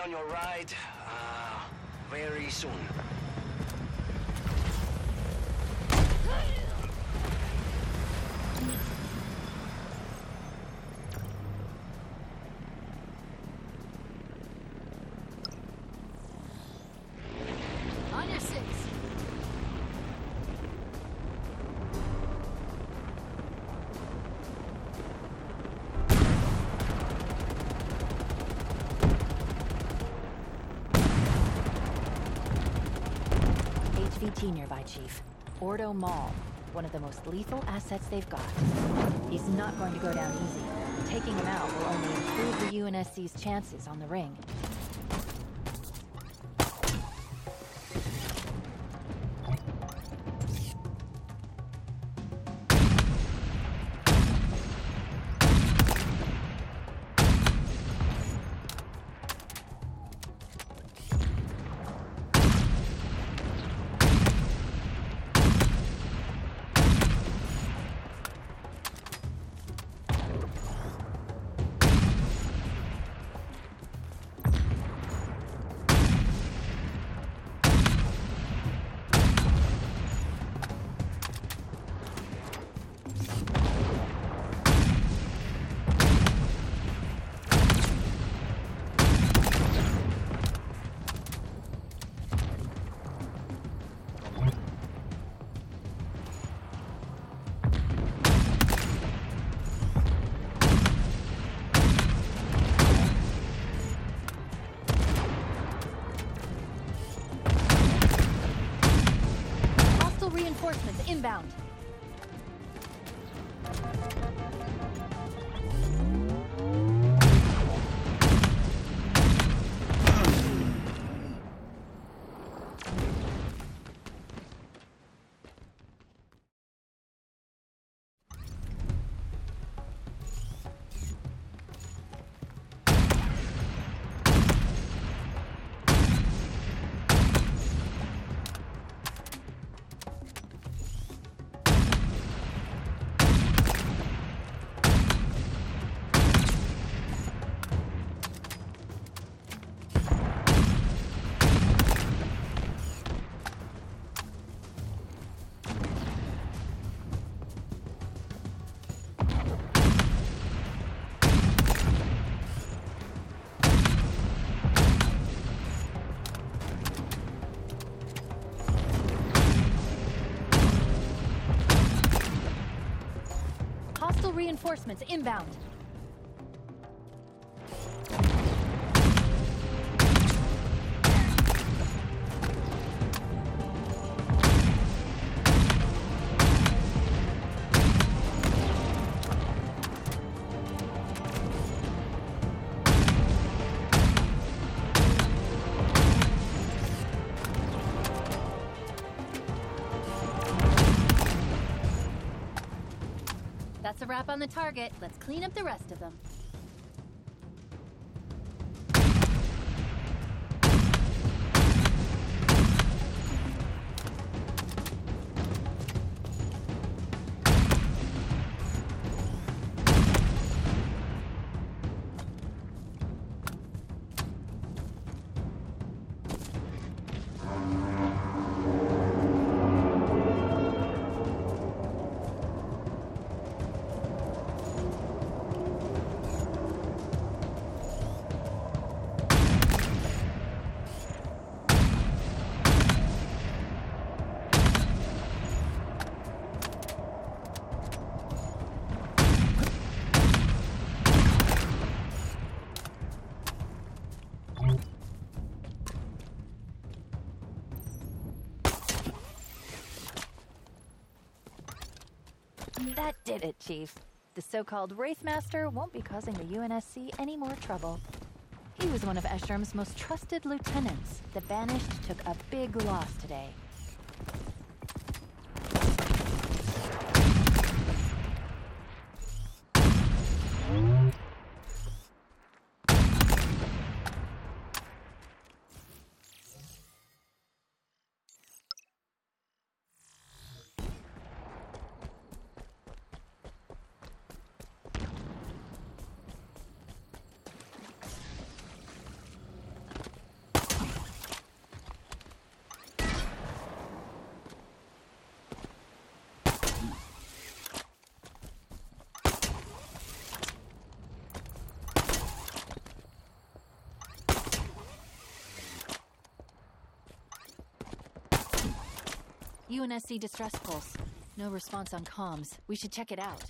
on your ride uh, very soon. Nearby, Chief. Ordo 'Mal. One of the most lethal assets they've got. He's not going to go down easy. Taking him out will only improve the UNSC's chances on the ring. Reinforcements inbound. Wrap on the target. Let's clean up the rest of them. Did it, Chief. The so-called Wraithmaster won't be causing the UNSC any more trouble. He was one of Escharum's most trusted lieutenants. The Banished took a big loss today. UNSC distress pulse. No response on comms. We should check it out.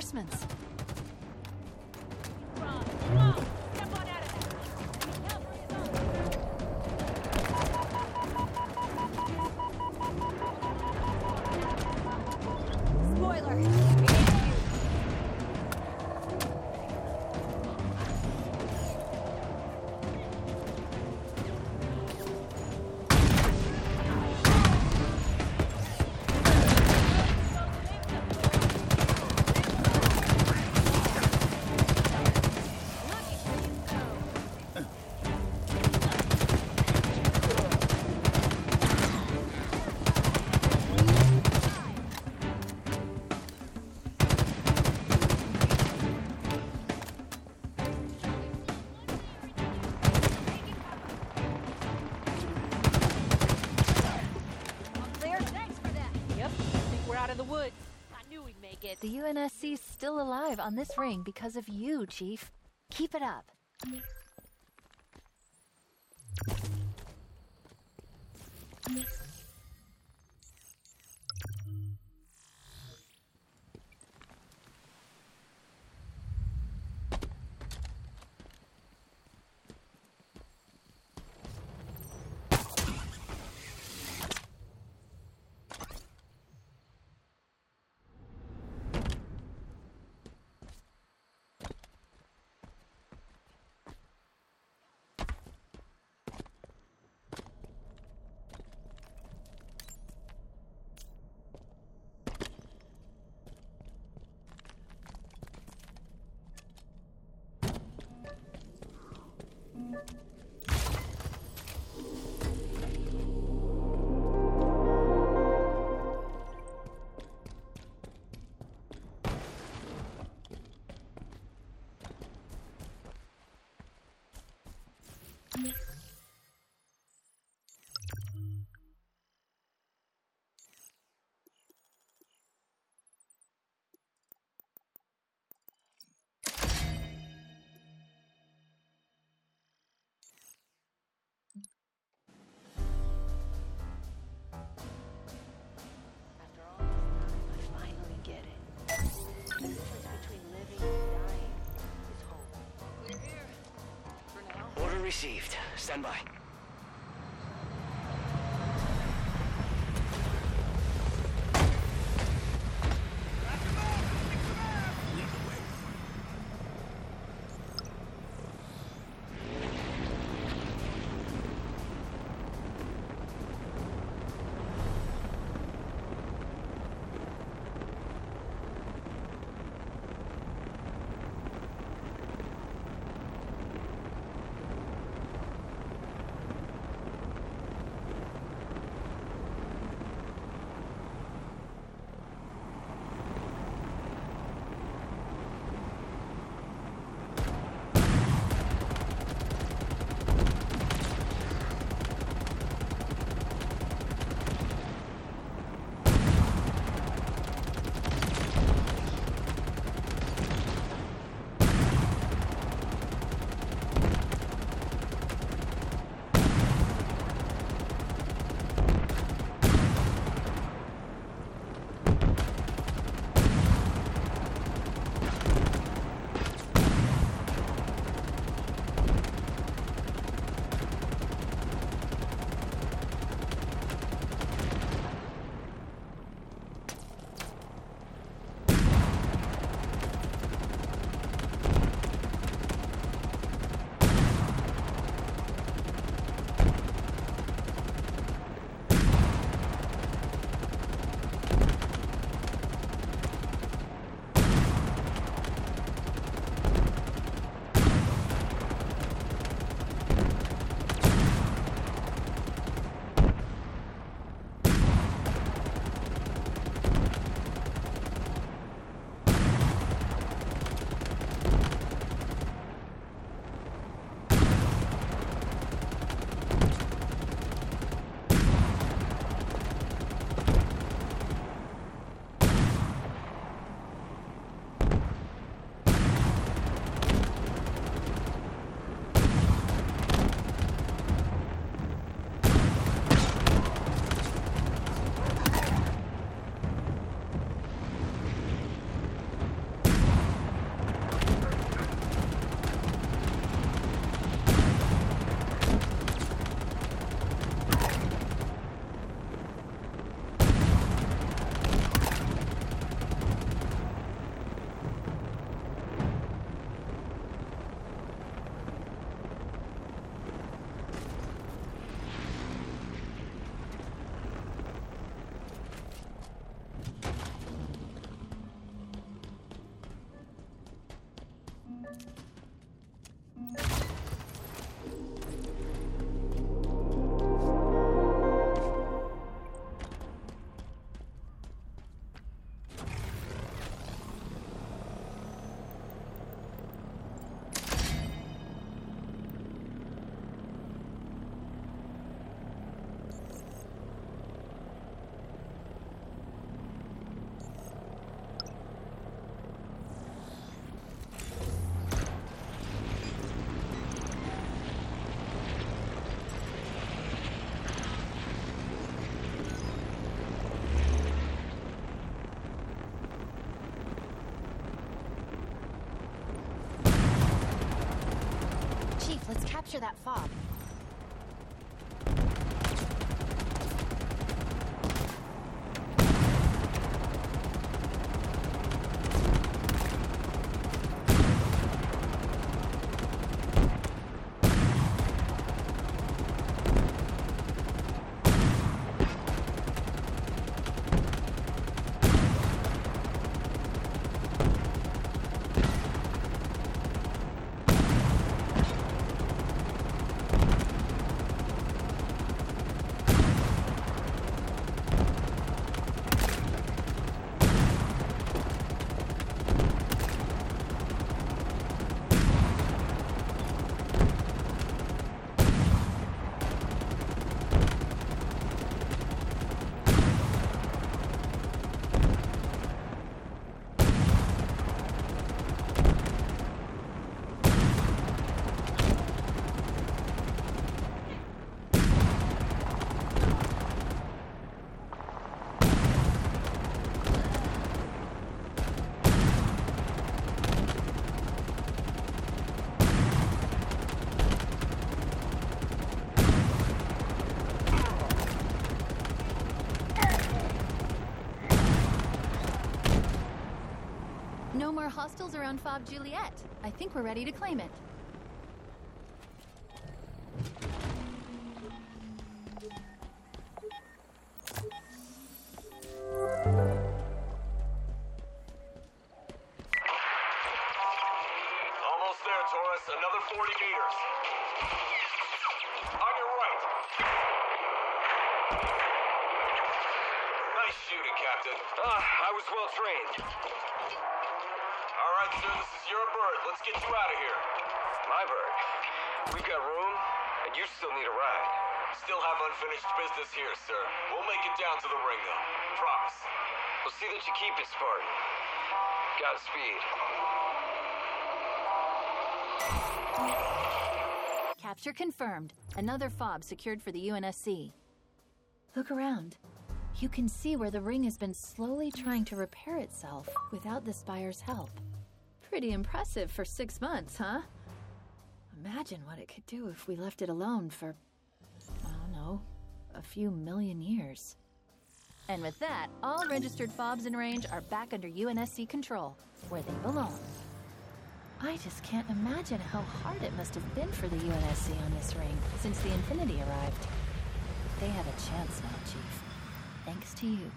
reinforcements. UNSC's still alive on this ring because of you, Chief. Keep it up. Received. Stand by. Capture that fob. Hostiles around Fob Juliet. I think we're ready to claim it. Let's get you out of here. My bird. We've got room, and you still need a ride. Still have unfinished business here, sir. We'll make it down to the ring, though. Promise. We'll see that you keep it, Spartan. Godspeed. Capture confirmed. Another fob secured for the UNSC. Look around. You can see where the ring has been slowly trying to repair itself without the Spire's help. Pretty impressive for six months, huh? Imagine what it could do if we left it alone for, I don't know, a few million years. And with that, all registered fobs in range are back under UNSC control, where they belong. I just can't imagine how hard it must have been for the UNSC on this ring since the Infinity arrived. They have a chance now, Chief. Thanks to you.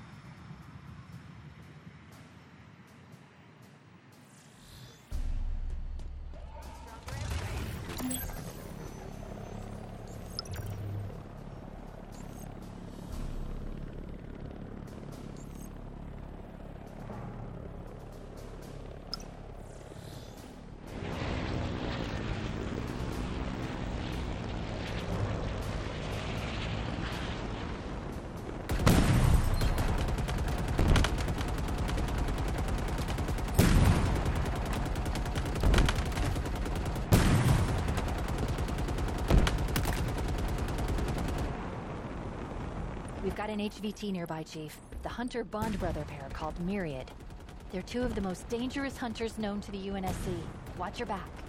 Got an HVT nearby, Chief. The Hunter Bond brother pair called Myriad. They're two of the most dangerous hunters known to the UNSC. Watch your back.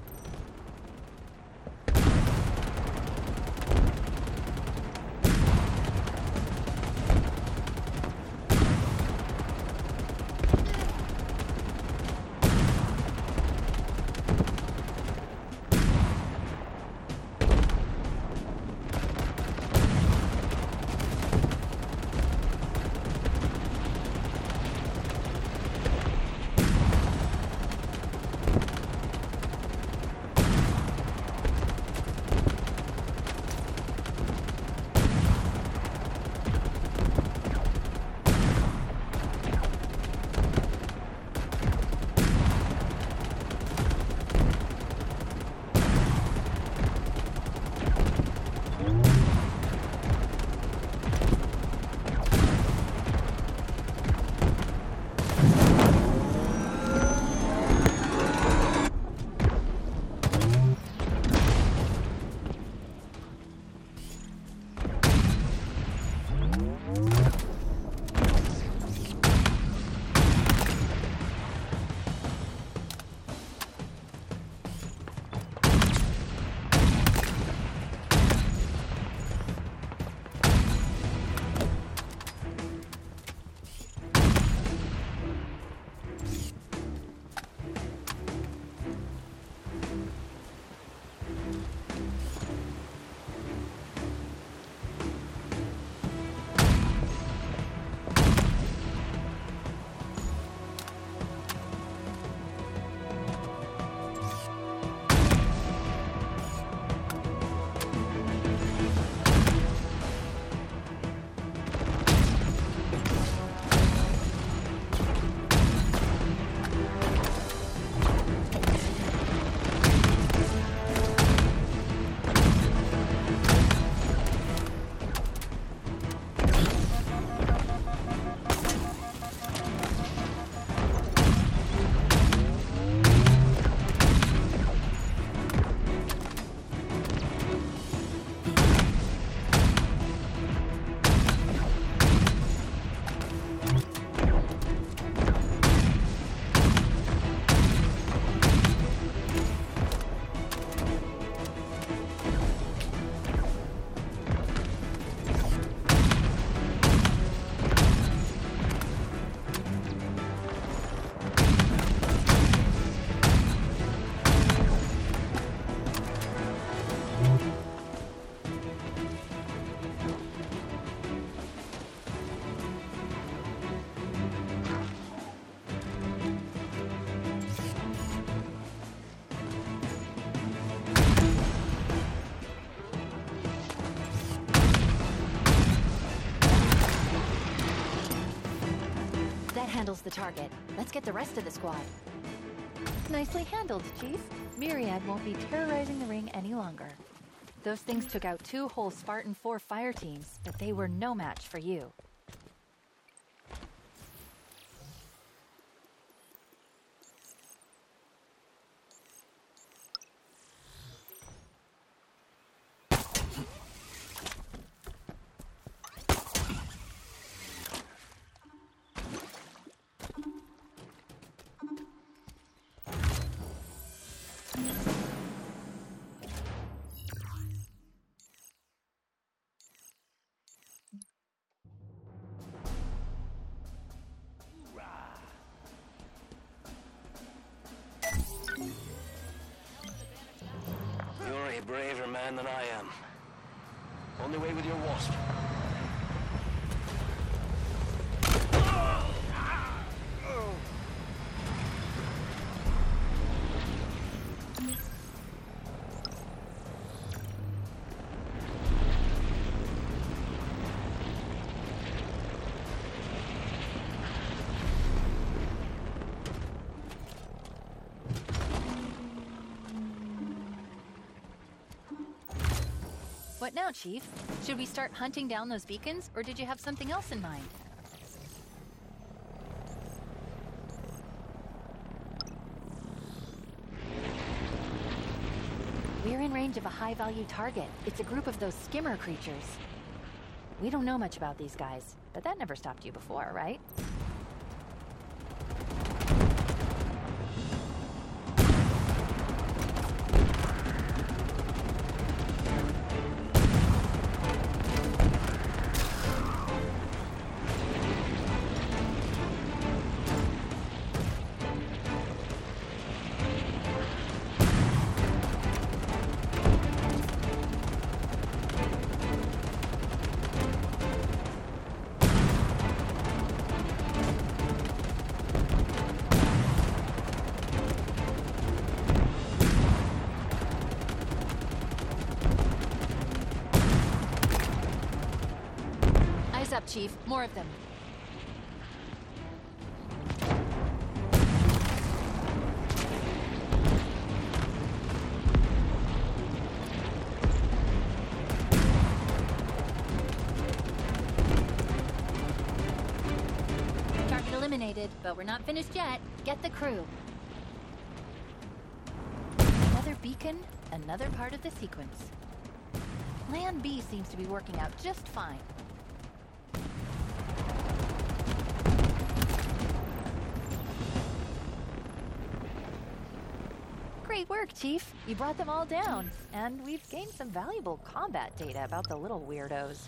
The target. Let's get the rest of the squad. Nicely handled, Chief. Myriad won't be terrorizing the ring any longer. Those things took out two whole Spartan 4 fire teams, but they were no match for you. A braver man than I am. On the way with your wasp. What now, Chief? Should we start hunting down those beacons, or did you have something else in mind? We're in range of a high value target. It's a group of those skimmer creatures. We don't know much about these guys, but that never stopped you before, right? Chief. More of them. Target eliminated, but we're not finished yet. Get the crew. Another beacon, another part of the sequence. Plan B seems to be working out just fine. Work, Chief. You brought them all down. And we've gained some valuable combat data about the little weirdos.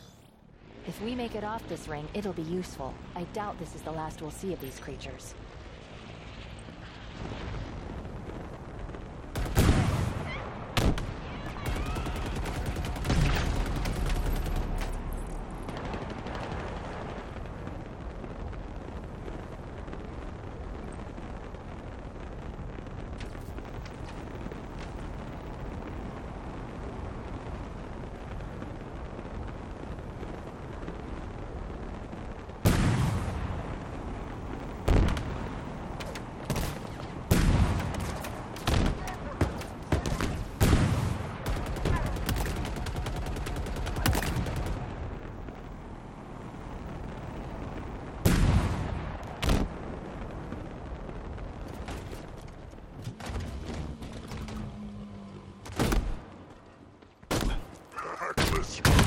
If we make it off this ring, it'll be useful. I doubt this is the last we'll see of these creatures. Спасибо.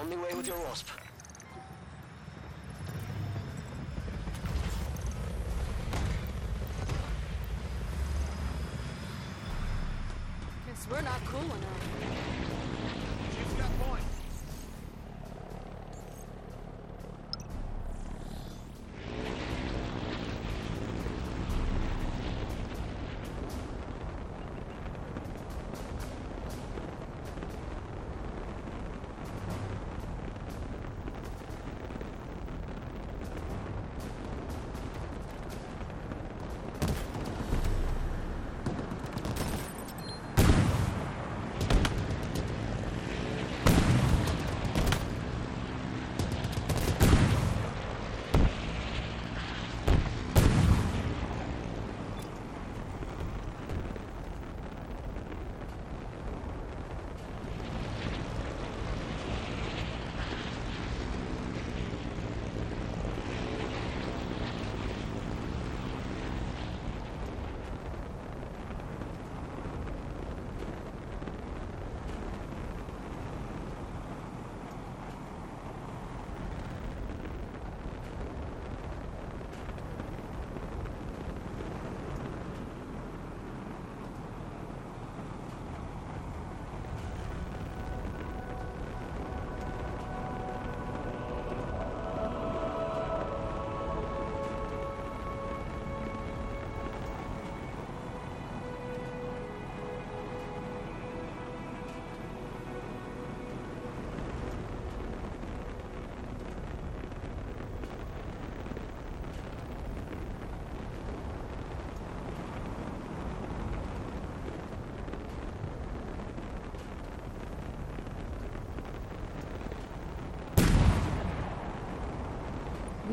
Only way with your wasp.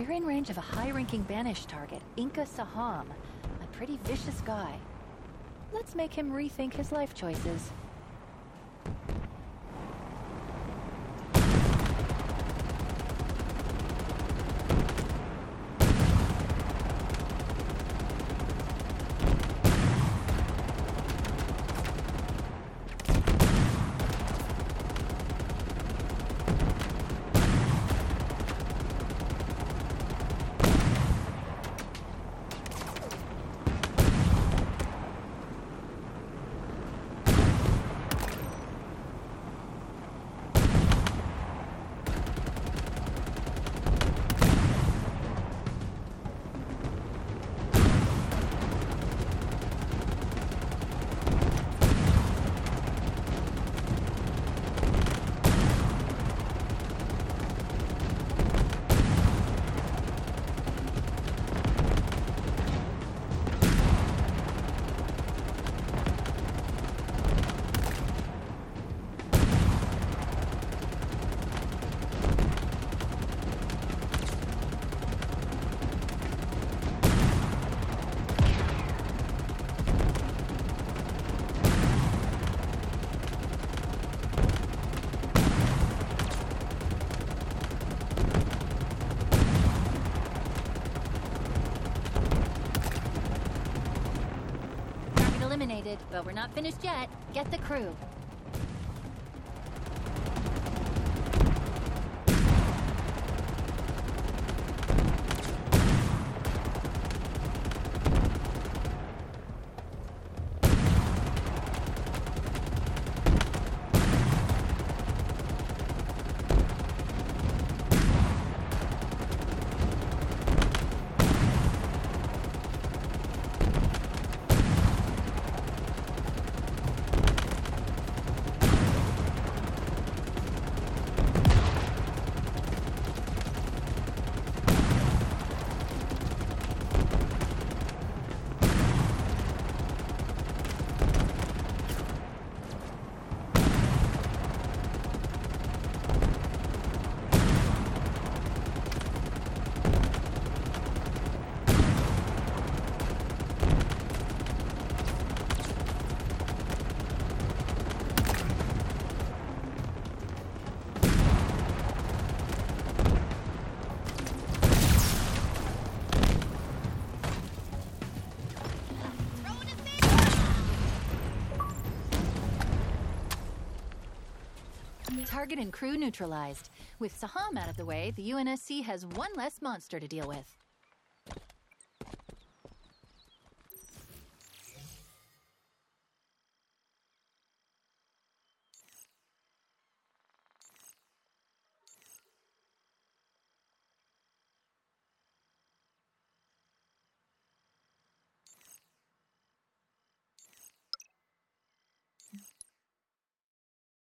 We're in range of a high-ranking Banish target, Inca Saham, a pretty vicious guy. Let's make him rethink his life choices. Target eliminated, but we're not finished yet. Get the crew. Target and crew neutralized. With Saham out of the way, the UNSC has one less monster to deal with.